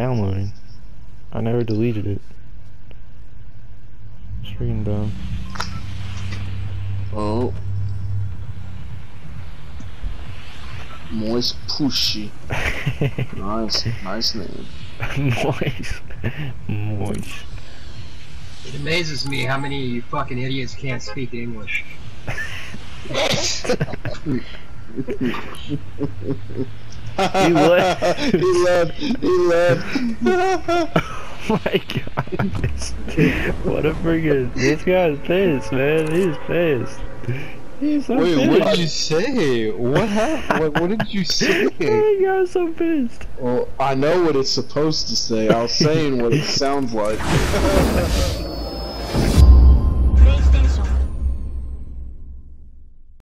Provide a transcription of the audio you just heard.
downloading. I never deleted it. Screen freaking dumb. Oh. Moist Pushy. Nice, nice name. Moist. Moist. It amazes me how many of you fucking idiots can't speak English. He left. he left. He left. Oh my god. This, what a freaking. This guy's pissed, man. He's pissed. He's so Wait, pissed. what did you say? What happened? What, what did you say? Oh, guy's so pissed. Well, I know what it's supposed to say. I was saying what it sounds like.